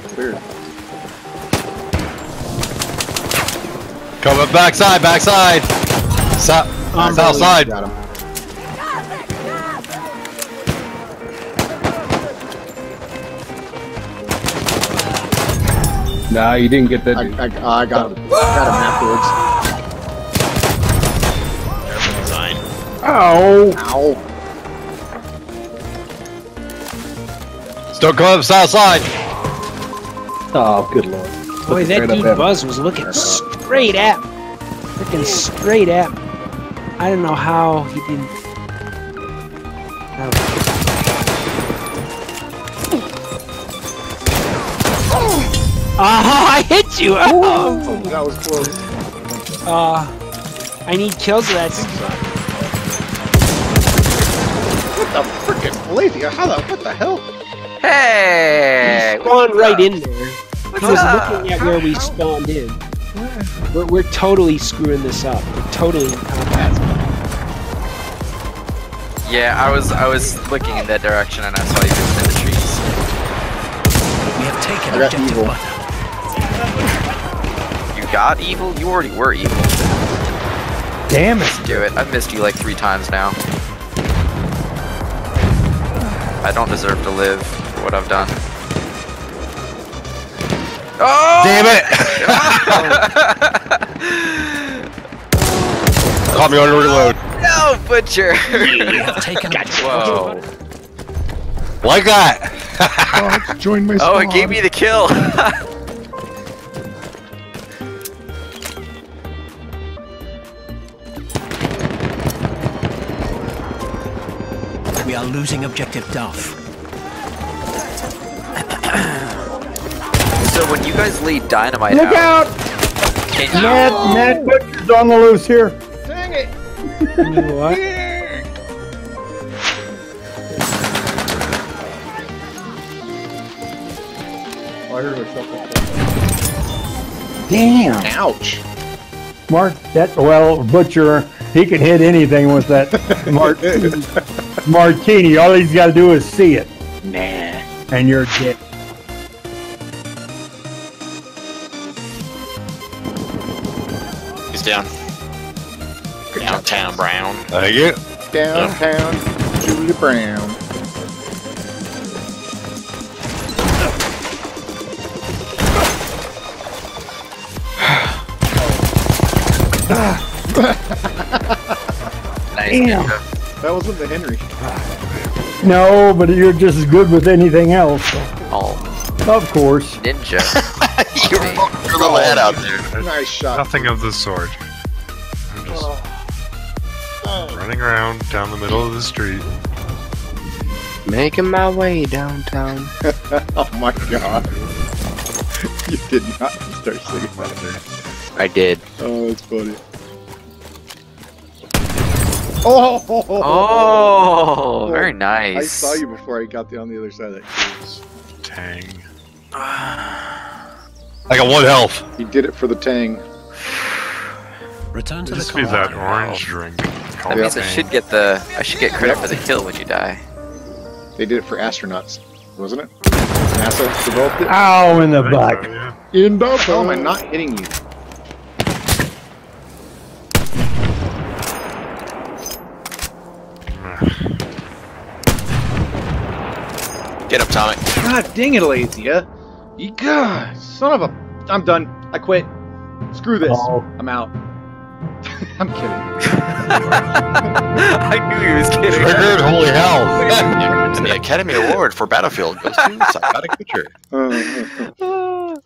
cleared. Coming backside, backside. Oh, south, south side. Got him. Nah, you didn't get that. I. I, oh, I got him. Got him afterwards. Fine. Ow! Ow. Still coming up south side. Oh, good lord. Boy, that Straight dude. Buzz was looking straight at me. Looking straight at me. I don't know how he didn't. That was- Oh, I hit you! Oh, That was close. uh, I need kills of that. What the frickin' Alethea? How the what the hell? Hey! Spawned right in there. What's He was up? looking at where we spawned in. We're, we're totally screwing this up. We're totally in combat. Yeah, I was I was looking in that direction and I saw you moving in the trees. We have taken I got objective evil. butter. You got evil? You already were evil. Damn it. Do it. I've missed you like three times now. I don't deserve to live for what I've done. Oh! Damn it! Caught me on reload. No, butcher! We have taken Whoa. Like that. Oh, join my Oh, it gave me the kill. We are losing objective Duff. So when you guys lead dynamite Look out, out! can you Mad, Mad Butcher's on the loose here. Dang it! What? Oh, I heard myself. Damn. Ouch! Mark, that well, Butcher, he can hit anything with that Mart- martini. All he's got to do is see it. Nah. And you're dead. Down. Downtown Brown. Thank you. Downtown Julie Brown. nice Damn. That wasn't the Henry. No, but you're just as good with anything else. Oh, Of course. ninja. you were poking your little head out there. Nice shot. Nothing of the sort. I'm just oh. Oh. running around down the middle of the street. Making my way downtown. oh my god. you did not start singing that. I did. Oh, that's funny. Oh! Oh, very nice. I saw you before I got the, on the other side of that cage. Tang. I got one health. He did it for the tang. Return to It the used to be that car. orange drink. That Called means I should get the I should get credit for the kill when you die. They did it for astronauts, wasn't it? NASA developed it. Ow in the back. think so, butt. yeah. In the How am I not hitting you? Get up, Tommy. God dang it, Alethea. You God, son of a. I'm done. I quit. Screw this. Oh. I'm out. I'm kidding. I knew he was kidding. Triggered. Holy hell. And the Academy Award for Battlefield goes to Scikotic Butcher. Uh, uh, uh.